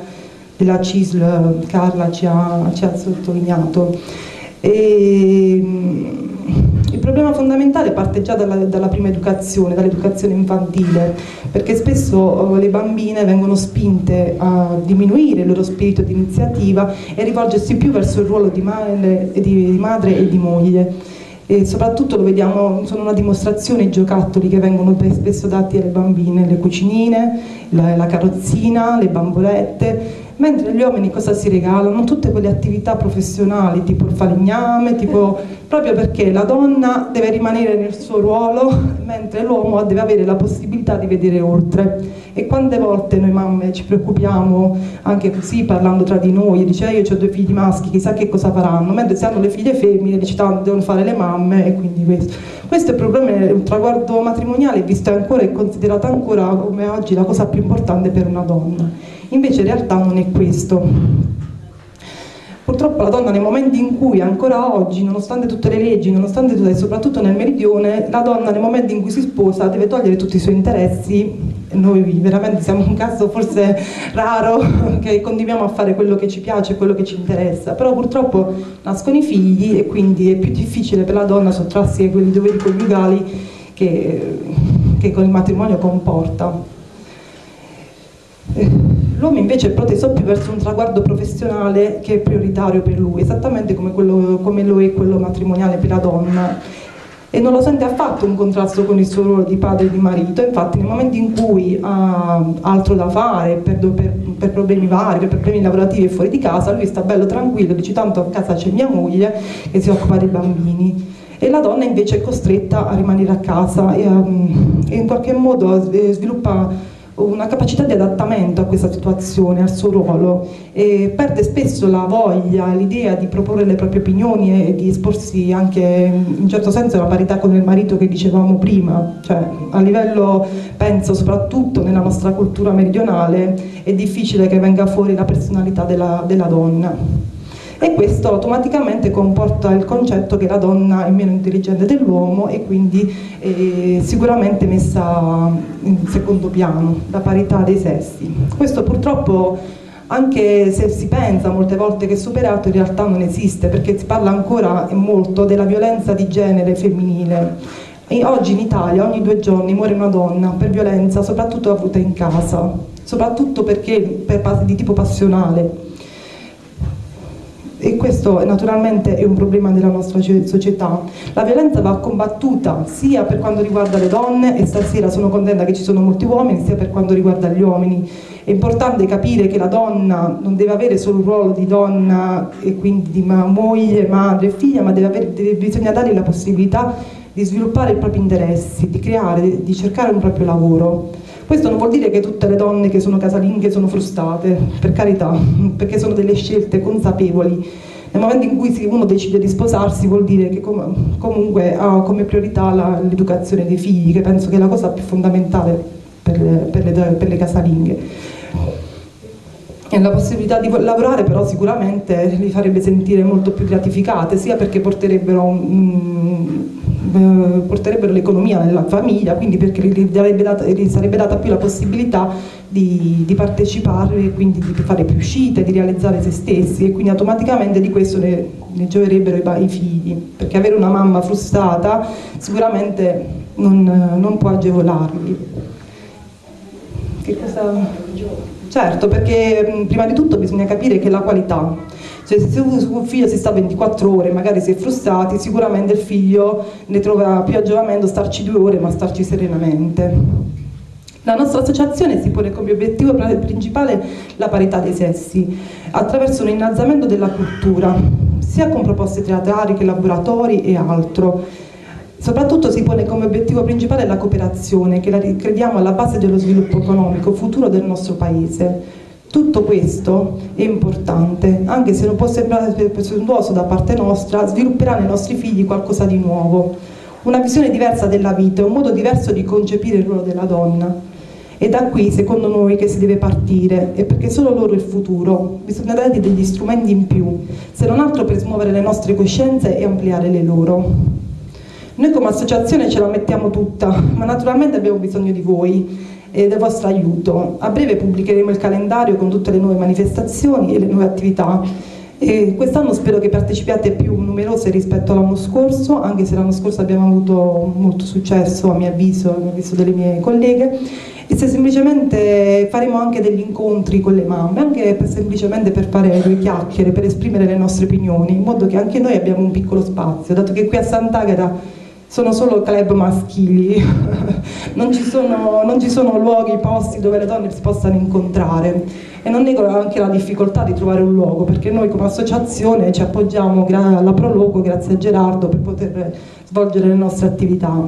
della CISL, Carla, ci ha, ci ha sottolineato. E, il problema fondamentale parte già dalla, dalla prima educazione, dall'educazione infantile, perché spesso eh, le bambine vengono spinte a diminuire il loro spirito di iniziativa e rivolgersi più verso il ruolo di madre, di madre e di moglie. E soprattutto lo vediamo, sono una dimostrazione i giocattoli che vengono spesso dati alle bambine, le cucinine, la, la carrozzina, le bambolette mentre gli uomini cosa si regalano? Tutte quelle attività professionali tipo il falegname, tipo, <laughs> proprio perché la donna deve rimanere nel suo ruolo mentre l'uomo deve avere la possibilità di vedere oltre. E quante volte noi mamme ci preoccupiamo anche così parlando tra di noi, dice eh, io ho due figli maschi, chissà che cosa faranno, mentre se hanno le figlie femmine dice tanto devono fare le mamme e quindi questo. Questo è il problema, un traguardo matrimoniale visto ancora e considerato ancora come oggi la cosa più importante per una donna invece in realtà non è questo. Purtroppo la donna nei momenti in cui ancora oggi, nonostante tutte le leggi, nonostante tutte, soprattutto nel meridione, la donna nei momenti in cui si sposa deve togliere tutti i suoi interessi noi veramente siamo un caso forse raro <laughs> che continuiamo a fare quello che ci piace, quello che ci interessa, però purtroppo nascono i figli e quindi è più difficile per la donna sottrarsi a quei doveri coniugali che, che con il matrimonio comporta. L'uomo invece è proteso più verso un traguardo professionale che è prioritario per lui, esattamente come, quello, come lo è quello matrimoniale per la donna. E non lo sente affatto un contrasto con il suo ruolo di padre e di marito, infatti nel momento in cui ha altro da fare per, per, per, problemi vari, per problemi lavorativi e fuori di casa, lui sta bello tranquillo, dice tanto a casa c'è mia moglie che si occupa dei bambini. E la donna invece è costretta a rimanere a casa e, um, e in qualche modo eh, sviluppa una capacità di adattamento a questa situazione, al suo ruolo, e perde spesso la voglia, l'idea di proporre le proprie opinioni e di esporsi anche in un certo senso alla parità con il marito che dicevamo prima, cioè a livello, penso soprattutto nella nostra cultura meridionale, è difficile che venga fuori la personalità della, della donna e questo automaticamente comporta il concetto che la donna è meno intelligente dell'uomo e quindi è sicuramente messa in secondo piano, la parità dei sessi. Questo purtroppo anche se si pensa molte volte che è superato in realtà non esiste perché si parla ancora molto della violenza di genere femminile. E oggi in Italia ogni due giorni muore una donna per violenza soprattutto avuta in casa, soprattutto perché per, di tipo passionale e questo naturalmente è un problema della nostra società. La violenza va combattuta sia per quanto riguarda le donne e stasera sono contenta che ci sono molti uomini, sia per quanto riguarda gli uomini. È importante capire che la donna non deve avere solo un ruolo di donna e quindi di moglie, madre, figlia, ma deve avere, deve, bisogna dargli la possibilità di sviluppare i propri interessi, di creare, di cercare un proprio lavoro. Questo non vuol dire che tutte le donne che sono casalinghe sono frustrate, per carità, perché sono delle scelte consapevoli. Nel momento in cui uno decide di sposarsi vuol dire che com comunque ha come priorità l'educazione dei figli, che penso che è la cosa più fondamentale per per le, per le casalinghe. E la possibilità di lavorare però sicuramente li farebbe sentire molto più gratificate, sia perché porterebbero eh, porterebbero l'economia nella famiglia, quindi perché gli, data, gli, sarebbe data più la possibilità di, di partecipare e quindi di fare più uscite, di realizzare se stessi e quindi automaticamente di questo ne, ne gioverebbero i, i, figli, perché avere una mamma frustrata sicuramente non, non può agevolarli. Che cosa... Certo, perché prima di tutto bisogna capire che la qualità cioè, se un figlio si sta 24 ore, magari si è frustrati, sicuramente il figlio ne trova più aggiovamento starci due ore, ma starci serenamente. La nostra associazione si pone come obiettivo principale la parità dei sessi, attraverso un innalzamento della cultura, sia con proposte teatrali che laboratori e altro. Soprattutto si pone come obiettivo principale la cooperazione, che la crediamo alla base dello sviluppo economico futuro del nostro Paese. Tutto questo è importante, anche se non può sembrare presuntuoso da parte nostra, svilupperà nei nostri figli qualcosa di nuovo, una visione diversa della vita, un modo diverso di concepire il ruolo della donna. E da qui, secondo noi, che si deve partire, e perché solo loro è il futuro, bisogna dargli degli strumenti in più, se non altro per smuovere le nostre coscienze e ampliare le loro. Noi come associazione ce la mettiamo tutta, ma naturalmente abbiamo bisogno di voi e del vostro aiuto. A breve pubblicheremo il calendario con tutte le nuove manifestazioni e le nuove attività. Quest'anno spero che partecipiate più numerose rispetto all'anno scorso, anche se l'anno scorso abbiamo avuto molto successo a mio avviso, a mio avviso delle mie colleghe, e se semplicemente faremo anche degli incontri con le mamme, anche per, semplicemente per fare due chiacchiere, per esprimere le nostre opinioni, in modo che anche noi abbiamo un piccolo spazio, dato che qui a Sant'Agata sono solo club maschili, <laughs> non, ci sono, non ci sono luoghi, posti dove le donne si possano incontrare e non nego anche la difficoltà di trovare un luogo perché noi come associazione ci appoggiamo alla Prologo grazie a Gerardo per poter svolgere le nostre attività.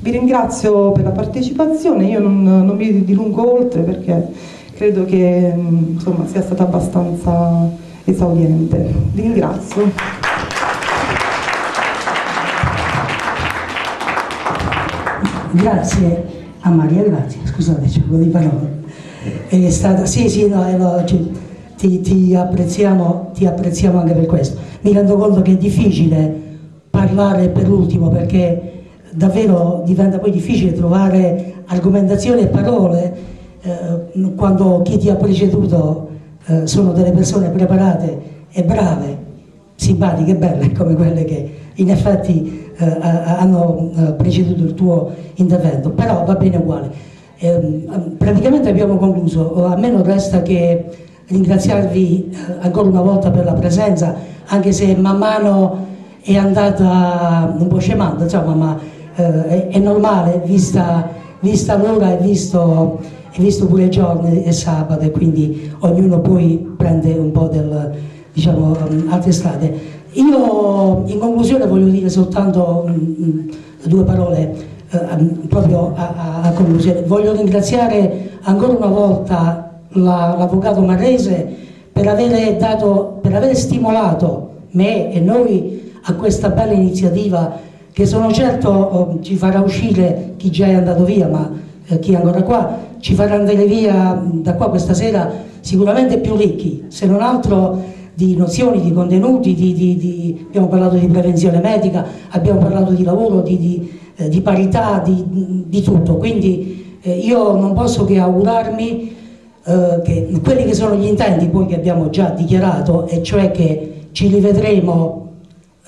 Vi ringrazio per la partecipazione, io non, non mi dilungo oltre perché credo che insomma, sia stata abbastanza esaudiente. Vi ringrazio. Grazie a Maria Grazia, scusate, po' di parole. È stata, sì, sì, no, no ti, ti, apprezziamo, ti apprezziamo anche per questo. Mi rendo conto che è difficile parlare per ultimo perché davvero diventa poi difficile trovare argomentazioni e parole eh, quando chi ti ha preceduto eh, sono delle persone preparate e brave, simpatiche e belle come quelle che in effetti eh, hanno eh, preceduto il tuo intervento, però va bene uguale. Eh, praticamente abbiamo concluso, a me non resta che ringraziarvi eh, ancora una volta per la presenza, anche se man mano è andata un po' scemando, insomma, ma eh, è, normale, vista, vista l'ora e visto, visto pure il giorno e sabato, e quindi ognuno poi prende un po' del, diciamo, altre strade. Io in conclusione voglio dire soltanto mh, due parole eh, proprio a, a, conclusione. Voglio ringraziare ancora una volta la, l'avvocato Marrese per aver, dato, per aver stimolato me e noi a questa bella iniziativa che sono certo oh, ci farà uscire chi già è andato via, ma eh, chi è ancora qua, ci farà andare via da qua questa sera sicuramente più ricchi, se non altro di nozioni, di contenuti, di, di, di, abbiamo parlato di prevenzione medica, abbiamo parlato di lavoro, di, eh, parità, di, di, tutto. Quindi eh, io non posso che augurarmi eh, che quelli che sono gli intenti poi che abbiamo già dichiarato, e cioè che ci rivedremo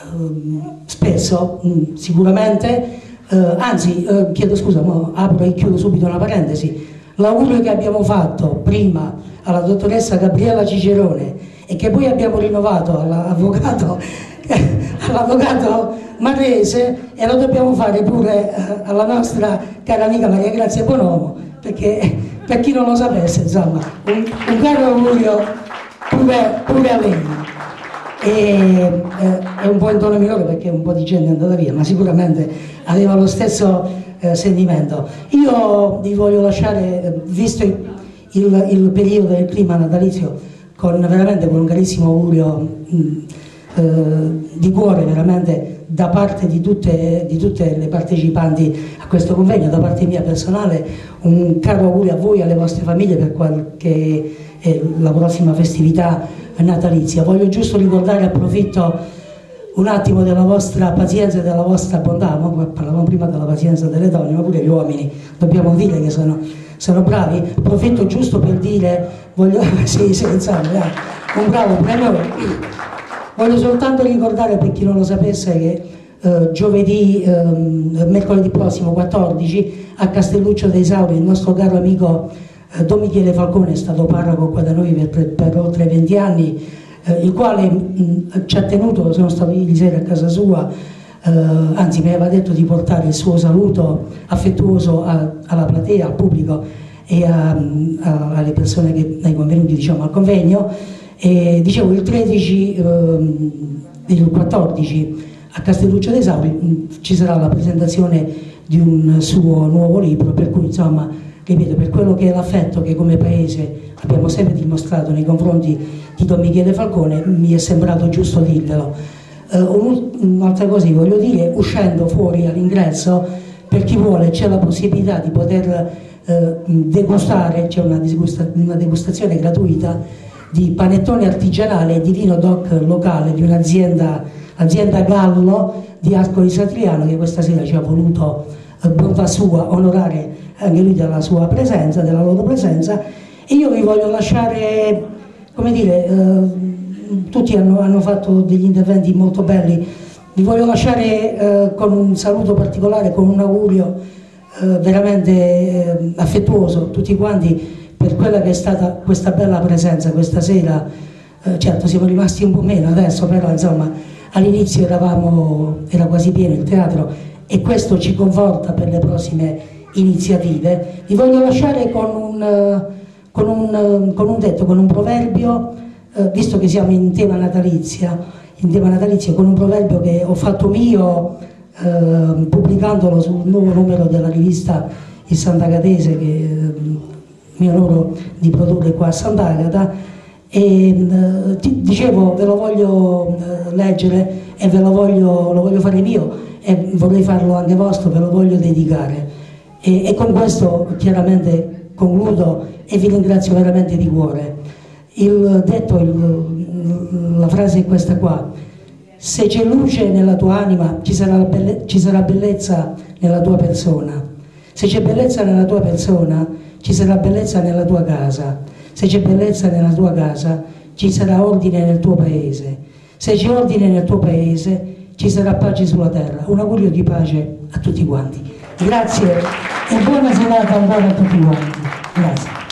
ehm, spesso, mh, mm, sicuramente, eh, anzi eh, chiedo scusa, apro e chiudo subito una parentesi, l'augurio che abbiamo fatto prima alla dottoressa Gabriella Cicerone e che poi abbiamo rinnovato <laughs> all'avvocato all'avvocato Marrese e lo dobbiamo fare pure eh, alla nostra cara amica Maria Grazia Bonomo, perché per chi non lo sapesse, insomma, un, un caro augurio pure, pure, a lei. E, eh, è un po' in tono minore perché un po' di gente è andata via, ma sicuramente aveva lo stesso eh, sentimento. Io vi voglio lasciare, eh, visto il, il periodo del clima natalizio, con veramente con un carissimo augurio mh, mm, eh, di cuore veramente da parte di tutte, di tutte, le partecipanti a questo convegno, da parte mia personale, un caro augurio a voi e alle vostre famiglie per qualche, eh, la prossima festività natalizia. Voglio giusto ricordare, approfitto un attimo della vostra pazienza e della vostra bontà, parlavamo prima della pazienza delle donne, ma pure gli uomini, dobbiamo dire che sono, sono bravi, approfitto giusto per dire, voglio, <laughs> sì, insomma, un bravo premio. Voglio soltanto ricordare per chi non lo sapesse che eh, giovedì, eh, mercoledì prossimo 14 a Castelluccio dei Sauri il nostro caro amico eh, Don Michele Falcone è stato parroco qua da noi per, per oltre 20 anni, eh, il quale mh, ci ha tenuto, sono stato ieri sera a casa sua, eh, anzi mi aveva detto di portare il suo saluto affettuoso a, alla platea, al pubblico e a, a, alle persone che, ai convenuti diciamo, al convegno e, dicevo il 13, ehm, il 14 a Castelluccio dei Sauri mm, ci sarà la presentazione di un suo nuovo libro, per cui insomma, ripeto, per quello che è l'affetto che come Paese abbiamo sempre dimostrato nei confronti di Don Michele Falcone, mi è sembrato giusto dirvelo. Uh, un'altra cosa che voglio dire, uscendo fuori all'ingresso, per chi vuole c'è la possibilità di poter uh, degustare, c'è una, una degustazione gratuita di panettone artigianale e di vino doc locale di un'azienda azienda Gallo di Ascoli Satriano che questa sera ci ha voluto eh, bontà sua onorare anche lui della sua presenza, della loro presenza. E io vi voglio lasciare, come dire, eh, tutti hanno, hanno, fatto degli interventi molto belli, vi voglio lasciare eh, con un saluto particolare, con un augurio eh, veramente eh, affettuoso tutti quanti per quella che è stata questa bella presenza questa sera, eh, certo siamo rimasti un po' meno adesso, però insomma all'inizio era quasi pieno il teatro e questo ci conforta per le prossime iniziative. Vi voglio lasciare con un, con un, con un detto, con un proverbio, eh, visto che siamo in tema natalizia, in tema natalizio, con un proverbio che ho fatto mio eh, pubblicandolo sul nuovo numero della rivista Il Sant'Agatese che eh, mi onoro di produrre qua a Sant'Agata e eh, dicevo ve lo voglio eh, leggere e ve lo voglio, lo voglio fare mio e vorrei farlo anche vostro, ve lo voglio dedicare e, e con questo chiaramente concludo e vi ringrazio veramente di cuore. Il detto, il, la frase è questa qua, se c'è luce nella tua anima ci sarà, belle, ci sarà bellezza nella tua persona, se c'è bellezza nella tua persona ci sarà bellezza nella tua casa, se c'è bellezza nella tua casa ci sarà ordine nel tuo paese, se c'è ordine nel tuo paese ci sarà pace sulla terra. Un augurio di pace a tutti quanti. Grazie e buona serata ancora a tutti quanti. Grazie.